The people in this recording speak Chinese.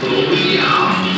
不一样。